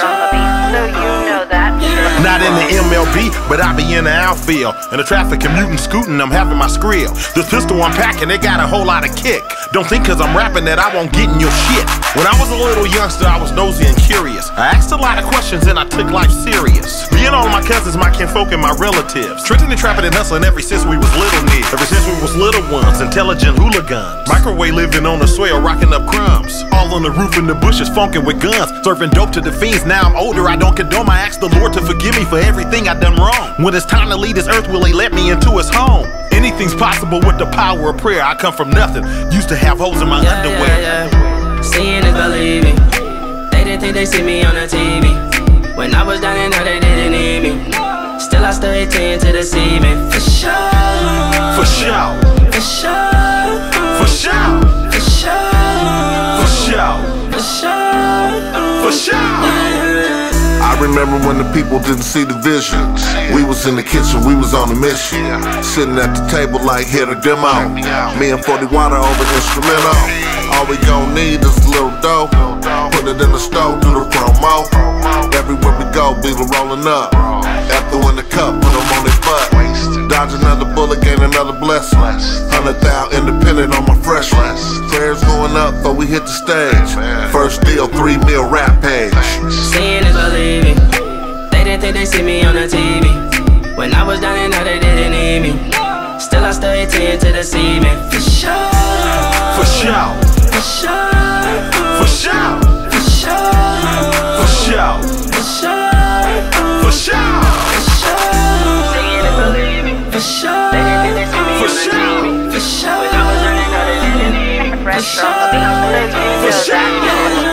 Shut not in the MLB, but I be in the outfield. In the traffic commuting, scooting, I'm having my skrill. This pistol I'm packing, it got a whole lot of kick. Don't think cause I'm rapping that I won't get in your shit. When I was a little youngster, I was nosy and curious. I asked a lot of questions and I took life serious. Being all my cousins, my kinfolk, and my relatives. Tricking and trapping and hustling ever since we was little niggas. Ever since we was little ones, intelligent hooligans. Microwave living on the swell, rocking up crumbs. All on the roof in the bushes, funking with guns. Serving dope to the fiends. Now I'm older, I don't condone. I ask the Lord to forgive me for everything I done wrong. When it's time to leave this earth, will He let me into His home? Anything's possible with the power of prayer. I come from nothing. Used to have holes in my Yeah, underwear. yeah, yeah. Seeing is believing. They didn't think they see me on the TV. When I was down and out, they didn't need me. Still, I stayed tuned to deceive me. For sure. For sure. For sure. For sure. For sure. For sure. For sure. For sure. I remember when the people didn't see the vision. We was in the kitchen, we was on a mission. Sitting at the table like here to demo. Me and 40 water over instrumental. All we gon' need is a little dough. Put it in the stove, do the promo. Everywhere we go, the rolling up. After in the cup, put them on their butt. Dodge another bullet, gain another blessing. Hundred thou independent on my fresh. Prayers going up, but we hit the stage. First deal, three mil rap page. See me on the TV. When I was down and out, they didn't need me. Still, I stayed tuned to deceive me. For sure. For sure. For sure. For sure. For sure. For sure. For sure. For sure. Seeing is believing. For sure. For sure. For sure. Pressure on the beat, so you know For that. sure.